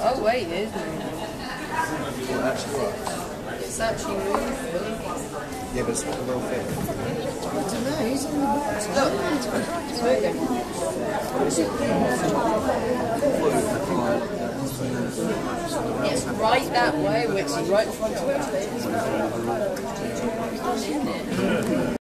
Oh, wait, it is moving. Well, actually, what? It's actually moving. Yeah, but it's not a real thing. I don't know, he's on the box. Look, it's moving. It's right that way, which is right in front of it is. it?